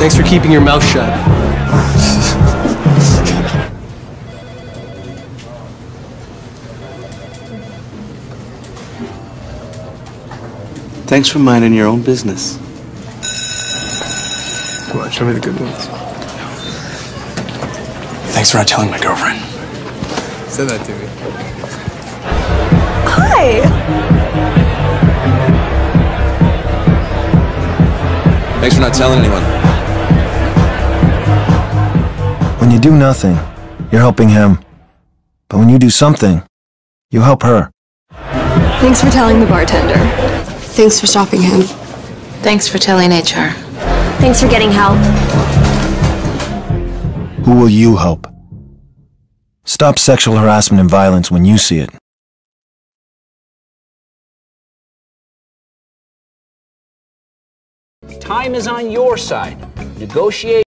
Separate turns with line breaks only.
Thanks for keeping your mouth shut.
Thanks for minding your own business.
Come on, show me the good ones.
Thanks for not telling my girlfriend.
Send that to me.
Hi.
Thanks for not telling anyone.
When you do nothing, you're helping him. But when you do something, you help her.
Thanks for telling the bartender.
Thanks for stopping him.
Thanks for telling HR.
Thanks for getting help.
Who will you help? Stop sexual harassment and violence when you see it.
Time is on your side. Negotiate.